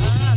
아,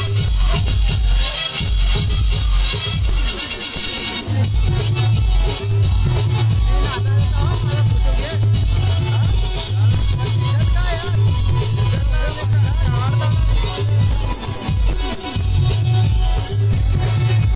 Yeah.